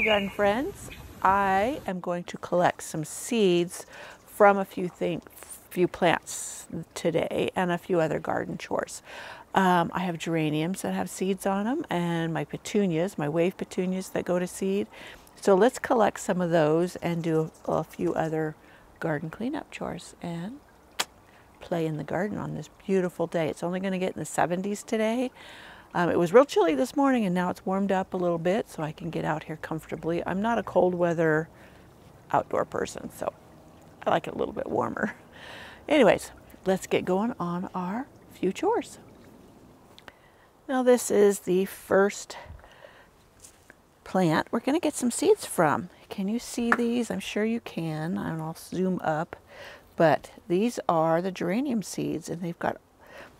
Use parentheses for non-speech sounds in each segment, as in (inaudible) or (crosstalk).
Hey garden friends, I am going to collect some seeds from a few things, few plants today and a few other garden chores. Um, I have geraniums that have seeds on them and my petunias, my wave petunias that go to seed. So let's collect some of those and do a, a few other garden cleanup chores and play in the garden on this beautiful day. It's only going to get in the 70s today. Um, it was real chilly this morning and now it's warmed up a little bit so I can get out here comfortably. I'm not a cold weather outdoor person, so I like it a little bit warmer. (laughs) Anyways, let's get going on our few chores. Now this is the first plant we're going to get some seeds from. Can you see these? I'm sure you can, and I'll zoom up. But these are the geranium seeds, and they've got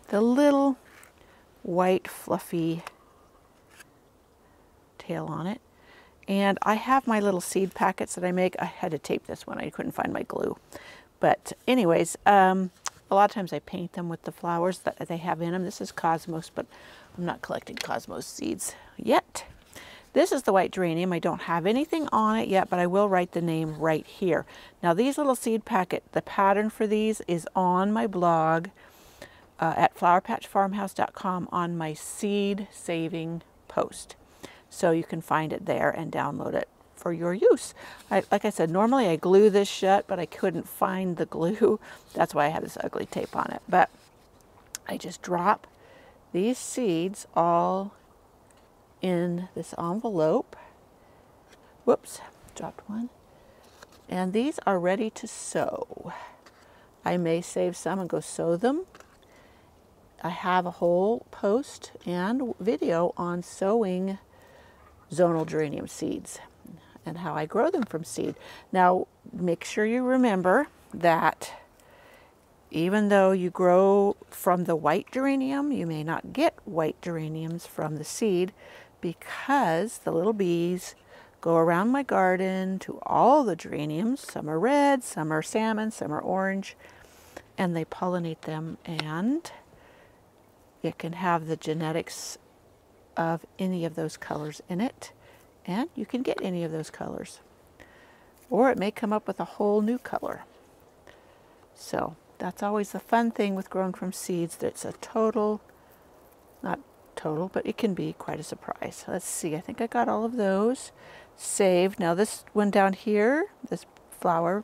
the little white fluffy tail on it. And I have my little seed packets that I make. I had to tape this one. I couldn't find my glue. But anyways, um, a lot of times I paint them with the flowers that they have in them. This is Cosmos, but I'm not collecting Cosmos seeds yet. This is the white geranium. I don't have anything on it yet, but I will write the name right here. Now these little seed packet, the pattern for these is on my blog uh, at flowerpatchfarmhouse.com on my seed saving post. So you can find it there and download it for your use. I, like I said, normally I glue this shut, but I couldn't find the glue. (laughs) That's why I have this ugly tape on it. But I just drop these seeds all in this envelope. Whoops, dropped one. And these are ready to sow. I may save some and go sow them I have a whole post and video on sowing zonal geranium seeds and how I grow them from seed. Now, make sure you remember that even though you grow from the white geranium, you may not get white geraniums from the seed because the little bees go around my garden to all the geraniums. Some are red, some are salmon, some are orange, and they pollinate them and it can have the genetics of any of those colors in it, and you can get any of those colors. Or it may come up with a whole new color. So that's always the fun thing with growing from seeds. That it's a total, not total, but it can be quite a surprise. Let's see, I think I got all of those saved. Now this one down here, this flower,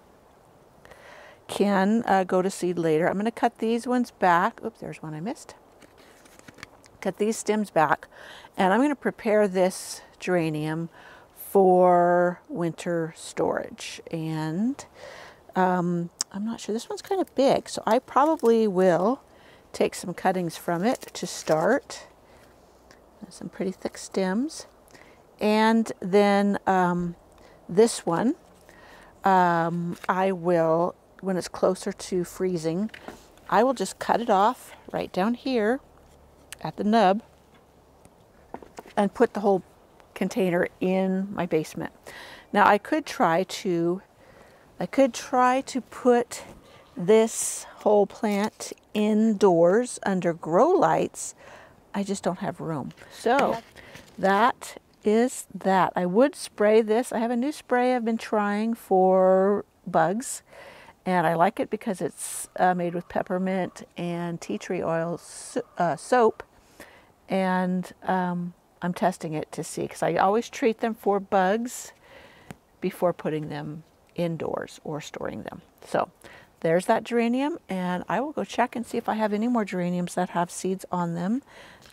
can uh, go to seed later. I'm going to cut these ones back. Oops, there's one I missed cut these stems back and I'm going to prepare this geranium for winter storage. And um, I'm not sure this one's kind of big so I probably will take some cuttings from it to start. Some pretty thick stems. And then um, this one um, I will when it's closer to freezing I will just cut it off right down here at the nub and put the whole container in my basement. Now I could try to, I could try to put this whole plant indoors under grow lights. I just don't have room. So that is that. I would spray this. I have a new spray I've been trying for bugs and I like it because it's uh, made with peppermint and tea tree oil so, uh, soap and um, I'm testing it to see because I always treat them for bugs before putting them indoors or storing them. So there's that geranium and I will go check and see if I have any more geraniums that have seeds on them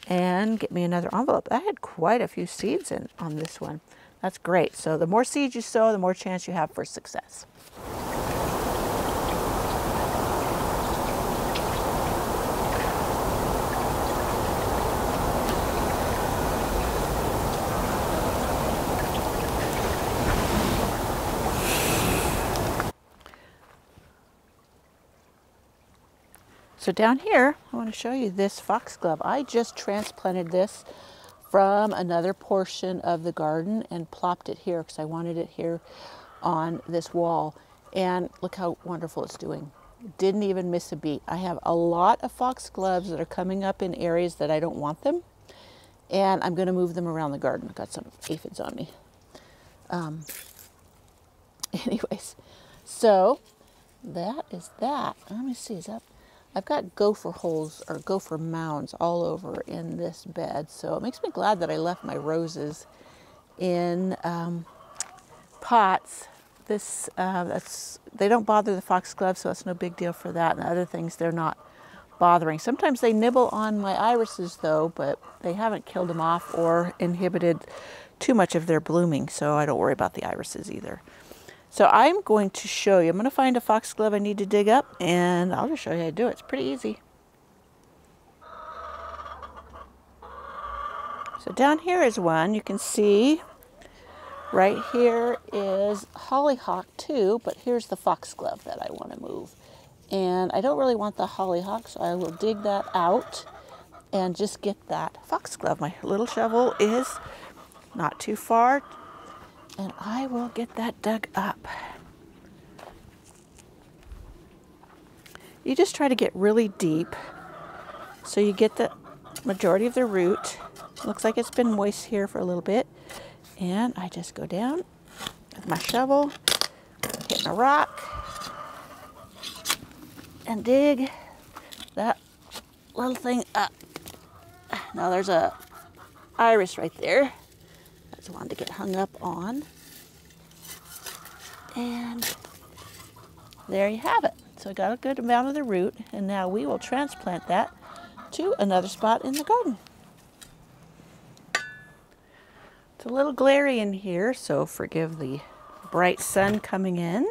and get me another envelope. I had quite a few seeds in on this one. That's great. So the more seeds you sow, the more chance you have for success. So down here, I want to show you this foxglove. I just transplanted this from another portion of the garden and plopped it here because I wanted it here on this wall. And look how wonderful it's doing. Didn't even miss a beat. I have a lot of foxgloves that are coming up in areas that I don't want them. And I'm going to move them around the garden. I've got some aphids on me. Um, (laughs) anyways, so that is that. Let me see, is that, I've got gopher holes or gopher mounds all over in this bed. So it makes me glad that I left my roses in um, pots. This, uh, that's, they don't bother the foxglove, so that's no big deal for that. And other things, they're not bothering. Sometimes they nibble on my irises though, but they haven't killed them off or inhibited too much of their blooming, so I don't worry about the irises either. So I'm going to show you, I'm going to find a foxglove I need to dig up and I'll just show you how to do it. It's pretty easy. So down here is one, you can see right here is hollyhock too, but here's the foxglove that I want to move. And I don't really want the hollyhock, so I will dig that out and just get that foxglove. My little shovel is not too far and I will get that dug up. You just try to get really deep so you get the majority of the root. Looks like it's been moist here for a little bit. And I just go down with my shovel, hitting a rock, and dig that little thing up. Now there's a iris right there. That's one to get hung up on. And there you have it. So I got a good amount of the root, and now we will transplant that to another spot in the garden. It's a little glary in here, so forgive the bright sun coming in.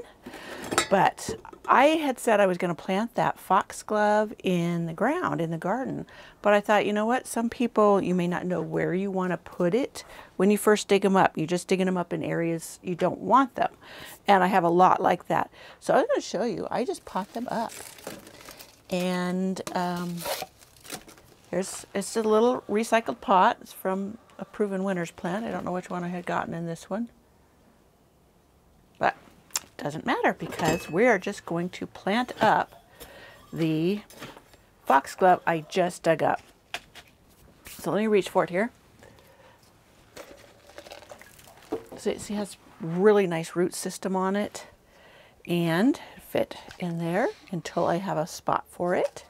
But I had said I was going to plant that foxglove in the ground in the garden, but I thought, you know what? Some people, you may not know where you want to put it when you first dig them up. You're just digging them up in areas you don't want them. And I have a lot like that. So I'm going to show you. I just pot them up. And um, here's it's a little recycled pot. It's from a Proven Winners plant. I don't know which one I had gotten in this one. Doesn't matter because we're just going to plant up the foxglove I just dug up. So let me reach for it here. So it has really nice root system on it and fit in there until I have a spot for it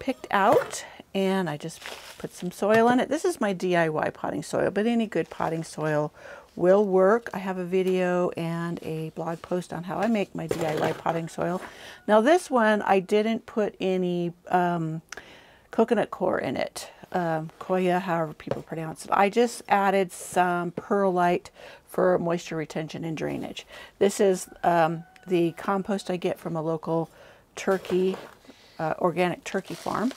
picked out and I just put some soil in it. This is my DIY potting soil, but any good potting soil will work. I have a video and a blog post on how I make my DIY potting soil. Now this one, I didn't put any um, coconut coir in it. Um, koya, however people pronounce it. I just added some perlite for moisture retention and drainage. This is um, the compost I get from a local turkey, uh, organic turkey farm.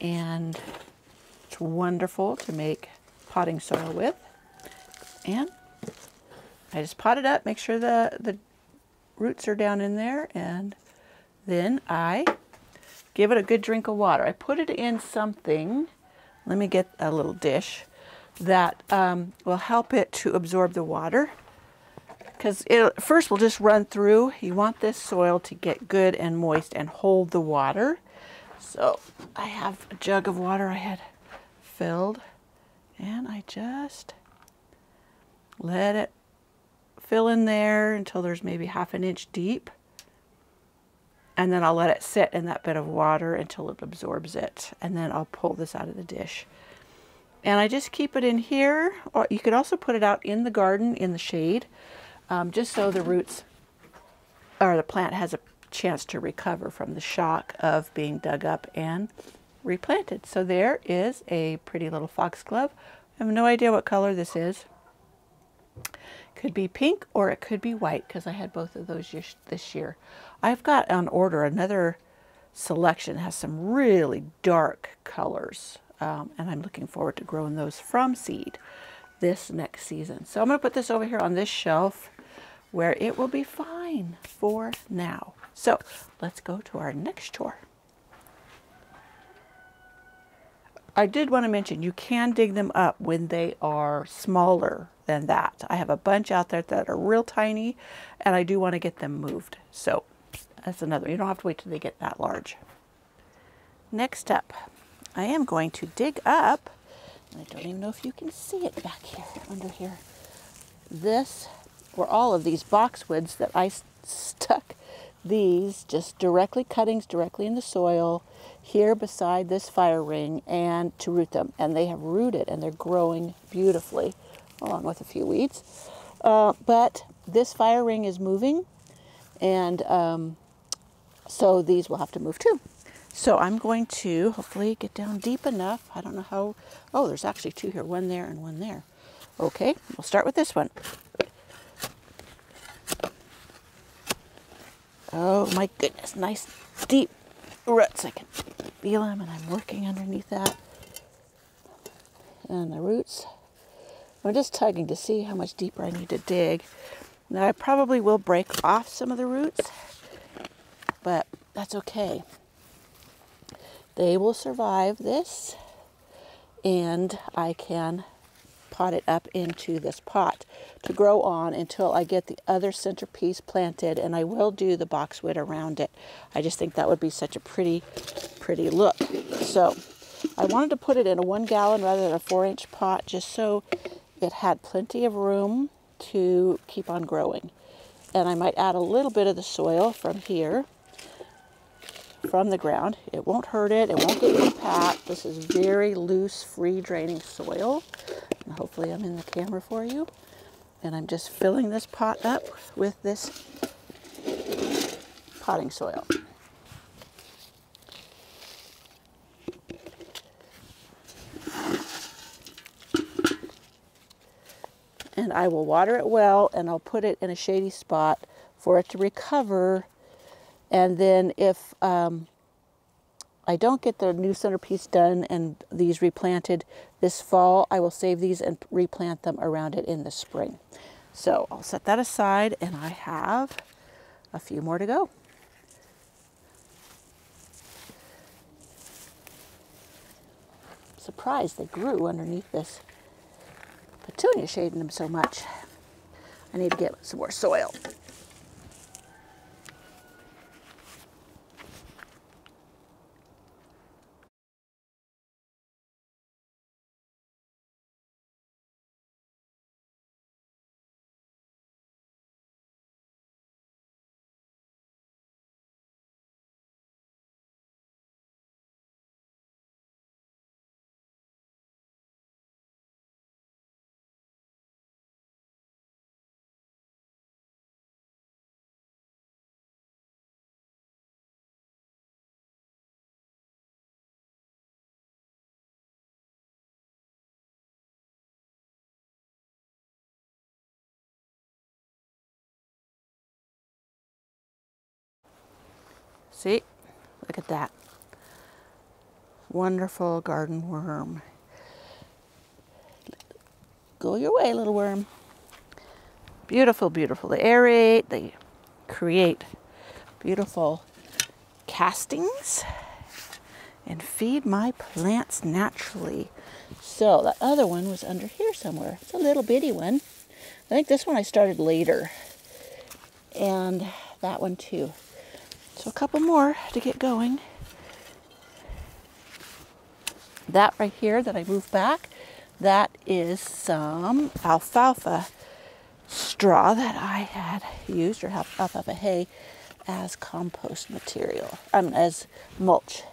And it's wonderful to make potting soil with. And I just pot it up, make sure the, the roots are down in there, and then I give it a good drink of water. I put it in something, let me get a little dish, that um, will help it to absorb the water. Because first will just run through. You want this soil to get good and moist and hold the water. So I have a jug of water I had filled and I just let it fill in there until there's maybe half an inch deep. And then I'll let it sit in that bit of water until it absorbs it. And then I'll pull this out of the dish. And I just keep it in here. You could also put it out in the garden in the shade. Um, just so the roots or the plant has a chance to recover from the shock of being dug up and replanted. So there is a pretty little foxglove. I have no idea what color this is. Could be pink or it could be white because I had both of those this year. I've got on order another selection has some really dark colors um, and I'm looking forward to growing those from seed this next season. So I'm going to put this over here on this shelf where it will be fine for now. So let's go to our next chore. I did want to mention you can dig them up when they are smaller than that. I have a bunch out there that are real tiny and I do want to get them moved. So that's another, you don't have to wait till they get that large. Next up, I am going to dig up, I don't even know if you can see it back here, under here. this, or all of these boxwoods that I stuck these just directly, cuttings directly in the soil here beside this fire ring and to root them. And they have rooted and they're growing beautifully along with a few weeds. Uh, but this fire ring is moving and um, so these will have to move too. So I'm going to hopefully get down deep enough. I don't know how, oh, there's actually two here, one there and one there. Okay, we'll start with this one. Oh my goodness, nice deep roots. I can feel them and I'm working underneath that. And the roots, I'm just tugging to see how much deeper I need to dig. Now I probably will break off some of the roots, but that's okay. They will survive this and I can pot it up into this pot to grow on until I get the other centerpiece planted and I will do the boxwood around it. I just think that would be such a pretty, pretty look. So I wanted to put it in a one gallon rather than a four inch pot just so it had plenty of room to keep on growing. And I might add a little bit of the soil from here from the ground. It won't hurt it. It won't get you pat. This is very loose, free draining soil. And hopefully I'm in the camera for you. And I'm just filling this pot up with this potting soil. And I will water it well and I'll put it in a shady spot for it to recover and then if um, I don't get the new centerpiece done and these replanted this fall, I will save these and replant them around it in the spring. So I'll set that aside and I have a few more to go. Surprised they grew underneath this petunia shading them so much. I need to get some more soil. See, look at that. Wonderful garden worm. Go your way, little worm. Beautiful, beautiful. They aerate, they create beautiful castings and feed my plants naturally. So that other one was under here somewhere. It's a little bitty one. I think this one I started later. And that one too. So a couple more to get going. That right here that I moved back, that is some alfalfa straw that I had used, or alfalfa hay, as compost material, um, as mulch.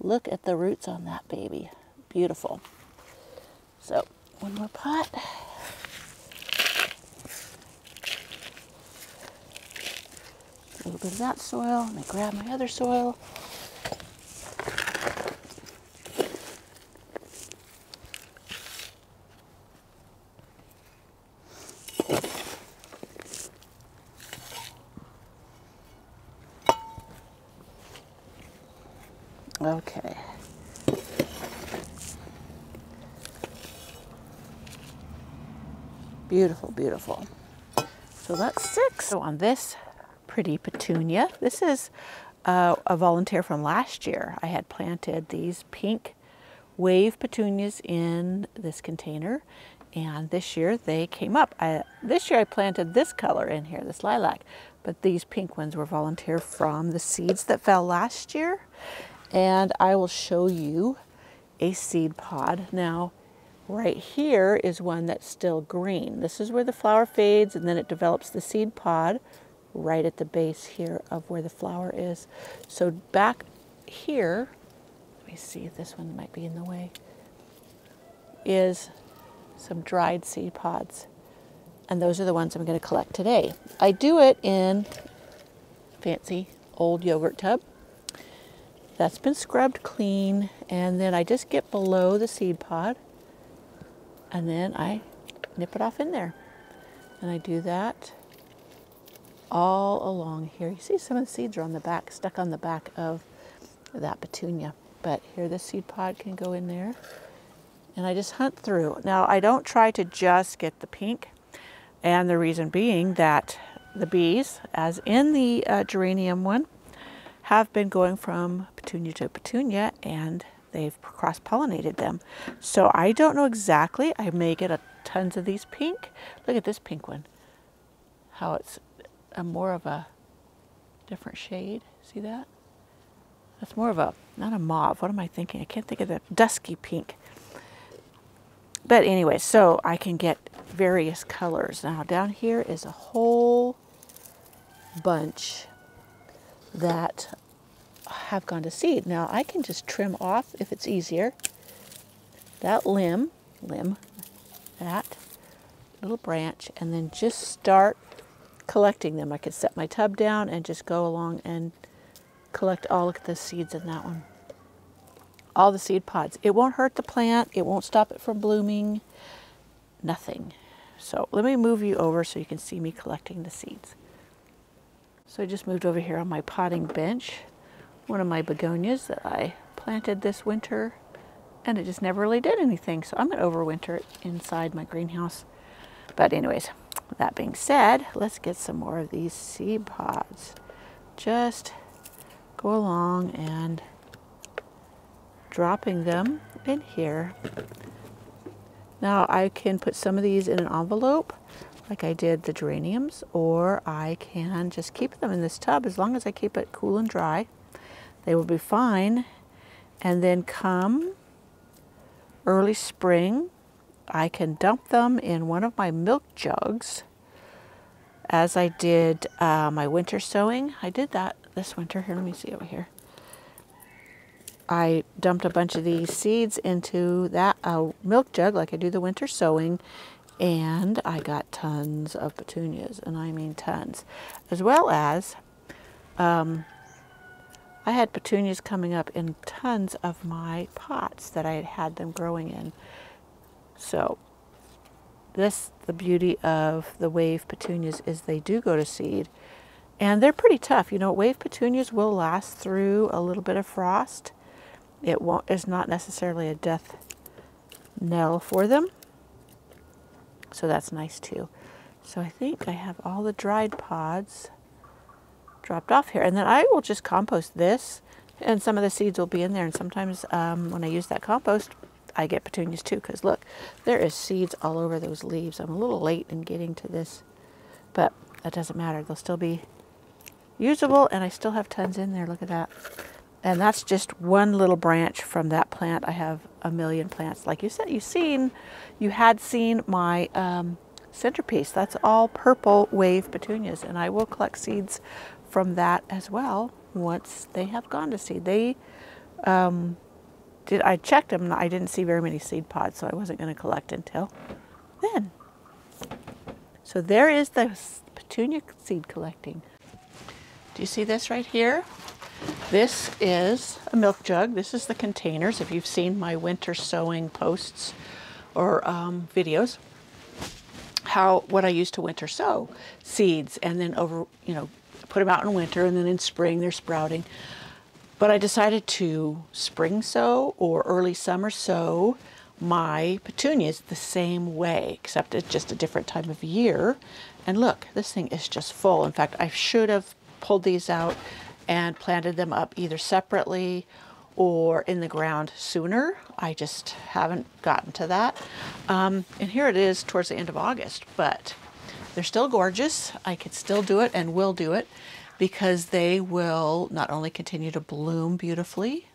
Look at the roots on that baby. Beautiful. So, one more pot. A little bit of that soil. Let me grab my other soil. Okay. Beautiful, beautiful. So that's six. So on this pretty petunia. This is uh, a volunteer from last year. I had planted these pink wave petunias in this container and this year they came up. I, this year I planted this color in here, this lilac, but these pink ones were volunteer from the seeds that fell last year. And I will show you a seed pod. Now, right here is one that's still green. This is where the flower fades and then it develops the seed pod right at the base here of where the flower is. So back here, let me see if this one might be in the way, is some dried seed pods. And those are the ones I'm going to collect today. I do it in fancy old yogurt tub. That's been scrubbed clean and then I just get below the seed pod and then I nip it off in there. And I do that all along here. You see some of the seeds are on the back, stuck on the back of that petunia. But here the seed pod can go in there. And I just hunt through. Now I don't try to just get the pink. And the reason being that the bees, as in the uh, geranium one, have been going from petunia to petunia and they've cross-pollinated them. So I don't know exactly. I may get a tons of these pink. Look at this pink one. How it's a more of a different shade. See that? That's more of a, not a mauve. What am I thinking? I can't think of the dusky pink. But anyway, so I can get various colors. Now down here is a whole bunch that have gone to seed. Now I can just trim off if it's easier. That limb, limb, that little branch, and then just start collecting them. I could set my tub down and just go along and collect all of the seeds in that one. All the seed pods. It won't hurt the plant. It won't stop it from blooming. Nothing. So let me move you over so you can see me collecting the seeds. So I just moved over here on my potting bench. One of my begonias that I planted this winter and it just never really did anything. So I'm going to overwinter it inside my greenhouse. But anyways, that being said, let's get some more of these seed pods. Just go along and dropping them in here. Now I can put some of these in an envelope like I did the geraniums or I can just keep them in this tub as long as I keep it cool and dry. They will be fine and then come early spring I can dump them in one of my milk jugs as I did uh, my winter sowing. I did that this winter. Here, let me see over here. I dumped a bunch of these seeds into that uh, milk jug like I do the winter sowing and I got tons of petunias and I mean tons as well as um, I had petunias coming up in tons of my pots that I had had them growing in so this, the beauty of the wave petunias is they do go to seed and they're pretty tough. You know, wave petunias will last through a little bit of frost. It won't, is not necessarily a death knell for them. So that's nice too. So I think I have all the dried pods dropped off here. And then I will just compost this and some of the seeds will be in there. And sometimes um, when I use that compost, I get petunias too because look, there is seeds all over those leaves. I'm a little late in getting to this, but that doesn't matter. They'll still be usable and I still have tons in there. Look at that. And that's just one little branch from that plant. I have a million plants. Like you said, you've seen, you had seen my um, centerpiece. That's all purple wave petunias. And I will collect seeds from that as well once they have gone to seed. They, um, did I checked them I didn't see very many seed pods, so I wasn't going to collect until then. So there is the petunia seed collecting. Do you see this right here? This is a milk jug. This is the containers. If you've seen my winter sowing posts or um, videos, how what I used to winter sow seeds and then over, you know, put them out in winter and then in spring they're sprouting. But I decided to spring sow or early summer sow my petunias the same way, except it's just a different time of year. And look, this thing is just full. In fact, I should have pulled these out and planted them up either separately or in the ground sooner. I just haven't gotten to that. Um, and here it is towards the end of August, but they're still gorgeous. I could still do it and will do it because they will not only continue to bloom beautifully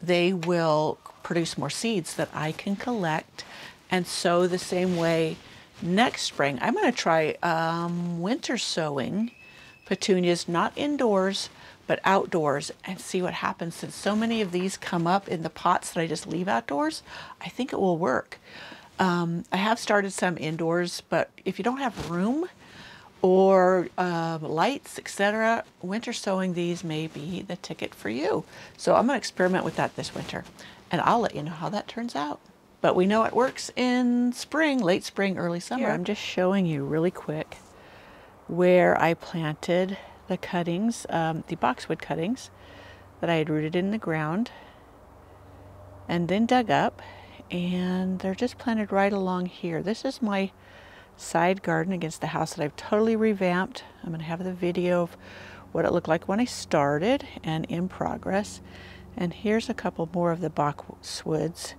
they will produce more seeds that I can collect and sow the same way next spring. I'm going to try um, winter sowing petunias, not indoors, but outdoors, and see what happens. Since so many of these come up in the pots that I just leave outdoors, I think it will work. Um, I have started some indoors, but if you don't have room or uh, lights, etc., winter sowing these may be the ticket for you. So I'm going to experiment with that this winter, and I'll let you know how that turns out. But we know it works in spring, late spring, early summer. Here, I'm just showing you really quick where I planted the cuttings, um, the boxwood cuttings that I had rooted in the ground and then dug up and they're just planted right along here. This is my side garden against the house that I've totally revamped. I'm going to have the video of what it looked like when I started and in progress. And here's a couple more of the boxwoods.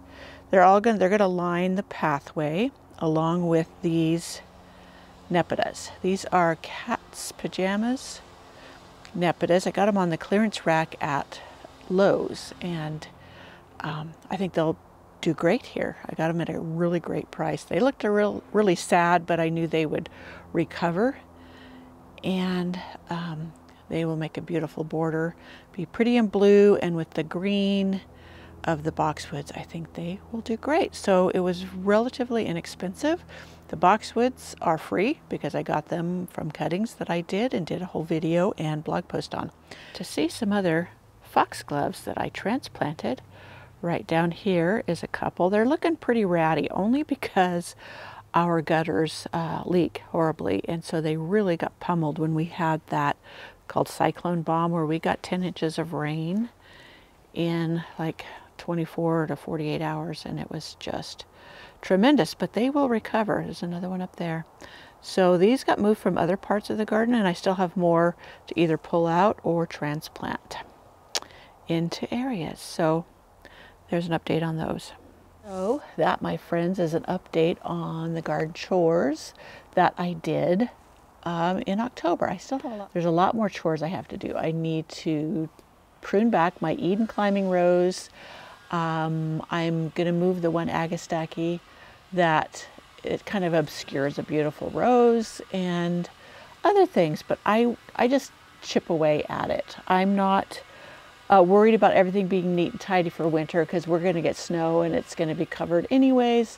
They're all going they're going to line the pathway along with these nepetas. These are cat's pajamas nepetas. I got them on the clearance rack at Lowe's and um, I think they'll do great here. I got them at a really great price. They looked a real, really sad, but I knew they would recover. And um, they will make a beautiful border. Be pretty in blue and with the green of the boxwoods, I think they will do great. So it was relatively inexpensive. The boxwoods are free because I got them from cuttings that I did and did a whole video and blog post on. To see some other foxgloves that I transplanted, Right down here is a couple. They're looking pretty ratty only because our gutters uh, leak horribly and so they really got pummeled when we had that called cyclone bomb where we got 10 inches of rain in like 24 to 48 hours and it was just tremendous but they will recover. There's another one up there. So these got moved from other parts of the garden and I still have more to either pull out or transplant into areas. So there's an update on those. So that, my friends, is an update on the garden chores that I did um, in October. I still have a lot. There's a lot more chores I have to do. I need to prune back my Eden climbing rose. Um, I'm going to move the one agastache that it kind of obscures a beautiful rose and other things, but I, I just chip away at it. I'm not uh, worried about everything being neat and tidy for winter because we're going to get snow and it's going to be covered anyways.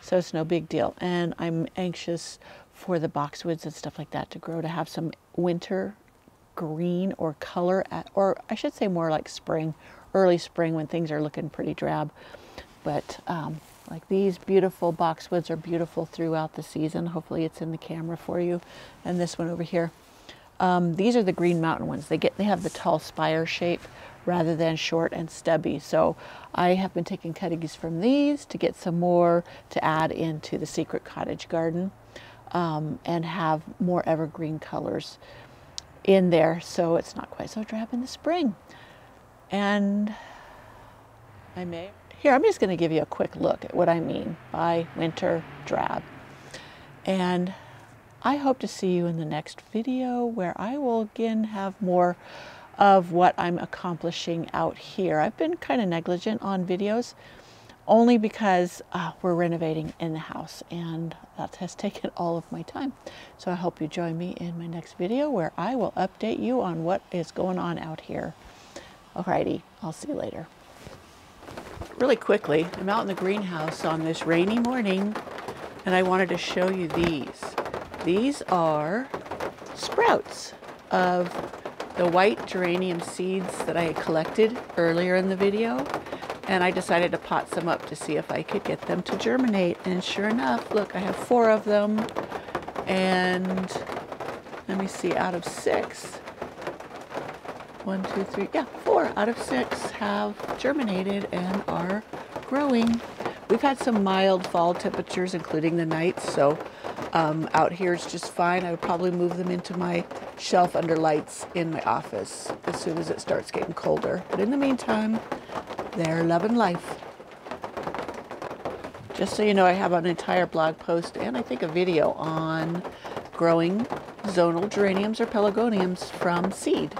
So it's no big deal. And I'm anxious for the boxwoods and stuff like that to grow to have some winter green or color, at, or I should say more like spring, early spring when things are looking pretty drab. But um, like these beautiful boxwoods are beautiful throughout the season. Hopefully it's in the camera for you. And this one over here. Um, these are the Green Mountain ones. They get they have the tall spire shape rather than short and stubby. So I have been taking cuttings from these to get some more to add into the secret cottage garden um, and have more evergreen colors in there so it's not quite so drab in the spring. And I may, here I'm just going to give you a quick look at what I mean by winter drab. And I hope to see you in the next video where I will again have more of what I'm accomplishing out here. I've been kind of negligent on videos only because uh, we're renovating in the house and that has (laughs) taken all of my time. So I hope you join me in my next video where I will update you on what is going on out here. Alrighty, I'll see you later. Really quickly, I'm out in the greenhouse on this rainy morning and I wanted to show you these. These are sprouts of the white geranium seeds that I collected earlier in the video. And I decided to pot some up to see if I could get them to germinate. And sure enough, look, I have four of them. And let me see, out of six, one, two, three, yeah, four out of six have germinated and are growing. We've had some mild fall temperatures, including the nights, so um, out here it's just fine. I would probably move them into my shelf under lights in my office as soon as it starts getting colder. But in the meantime, they're loving life. Just so you know, I have an entire blog post and I think a video on growing zonal geraniums or pelargoniums from seed.